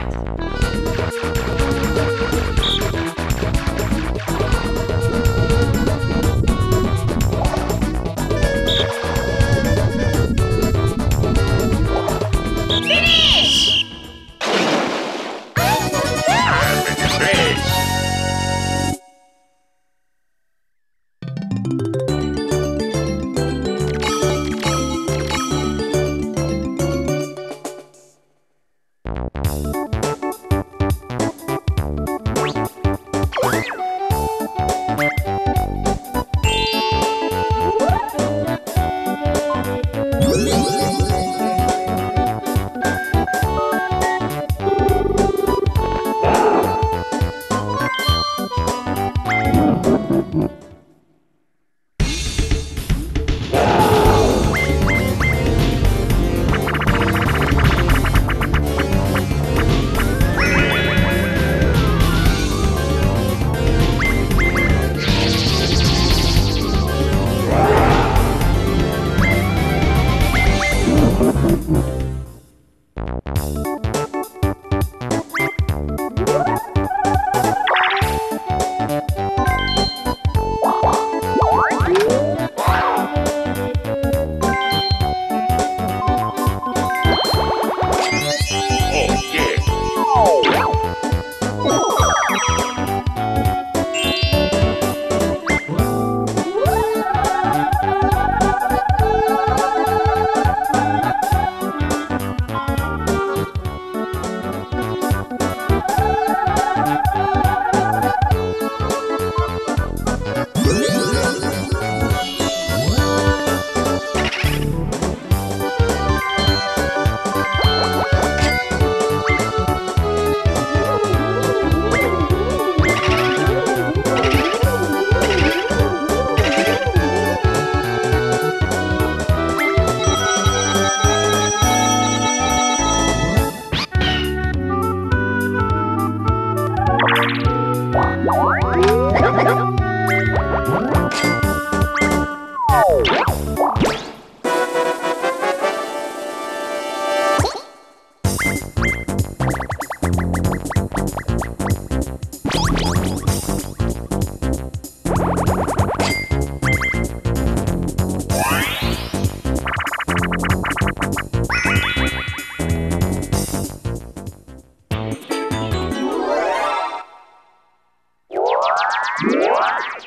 fact. What?